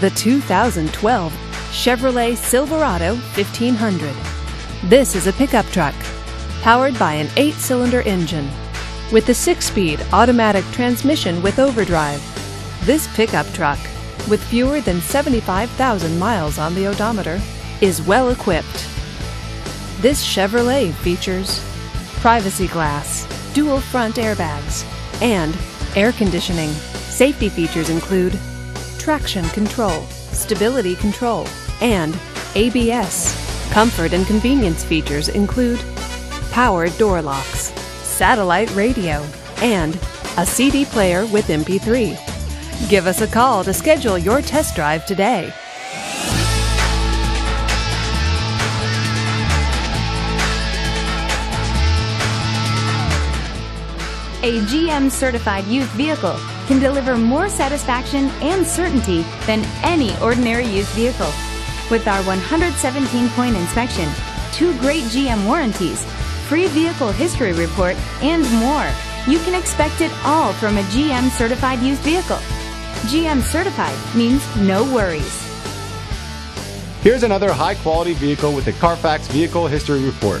The 2012 Chevrolet Silverado 1500. This is a pickup truck powered by an eight-cylinder engine. With a six-speed automatic transmission with overdrive, this pickup truck, with fewer than 75,000 miles on the odometer, is well equipped. This Chevrolet features privacy glass, dual front airbags, and air conditioning. Safety features include traction control, stability control, and ABS. Comfort and convenience features include power door locks, satellite radio, and a CD player with MP3. Give us a call to schedule your test drive today. A GM certified used vehicle can deliver more satisfaction and certainty than any ordinary used vehicle. With our 117 point inspection, two great GM warranties, free vehicle history report, and more, you can expect it all from a GM certified used vehicle. GM certified means no worries. Here's another high quality vehicle with a Carfax Vehicle History Report.